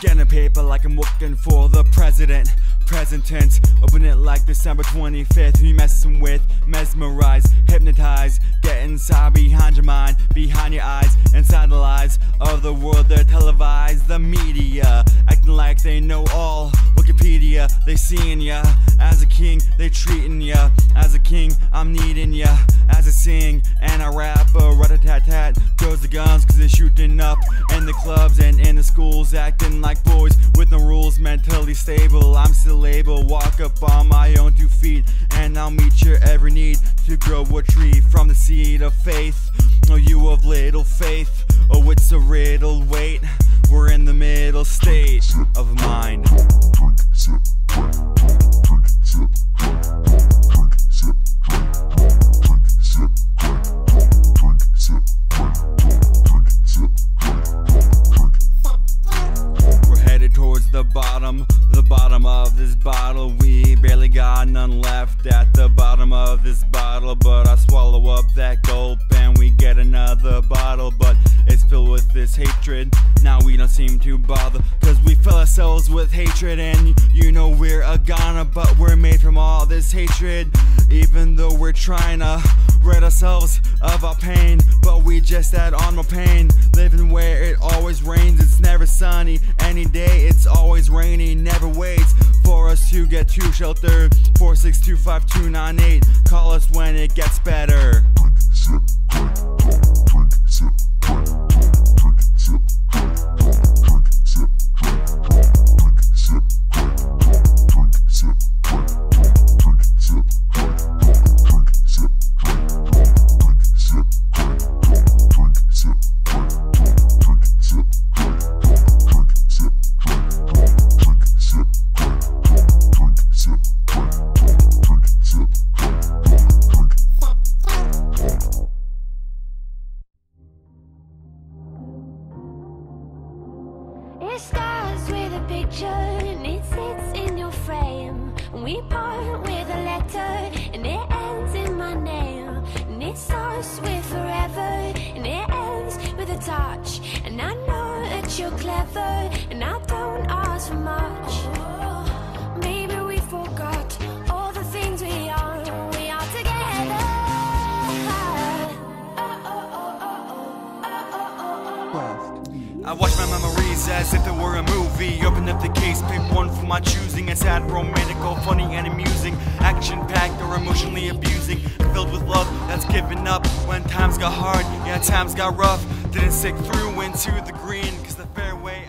Getting a paper like I'm working for the president. Present tense, open it like December 25th. Who you messing with? Mesmerize, hypnotize. Get inside behind your mind, behind your eyes, inside the lies of the world. They're televised. The media acting like they know all. Wikipedia, they seeing ya as a king. They treating ya as a king. I'm needing ya as a sing and. A rat a tat tat goes the guns they're shooting up in the clubs and in the schools, acting like boys with no rules, mentally stable. I'm still able, walk up on my own two feet, and I'll meet your every need to grow a tree from the seed of faith. Oh, you of little faith, oh, it's a riddle. Wait, we're in the middle state of mind. The bottom, the bottom of this bottle. We barely got none left at the bottom of this bottle. But I swallow up that gulp and we get another bottle. But it's filled with this hatred. Now we don't seem to bother. Cause we fill ourselves with hatred. And you know we're a goner, but we're made from all this hatred. Even though we're trying to rid ourselves of our pain. But we just add on more pain. Living where it always rains, sunny. Any day it's always rainy, never waits for us to get to shelter. 4625298. Call us when it gets better. It starts with a picture and it sits in your frame. We part with a letter and it ends in my name. And it starts with forever and it ends with a touch. And I know that you're clever and I don't ask for much. Oh. I watch my memories as if it were a movie. Open up the case, pick one for my choosing. It's sad, romantical, funny, and amusing. Action packed or emotionally abusing. Filled with love that's given up when times got hard. Yeah, times got rough. Didn't stick through into the green, cause the fairway.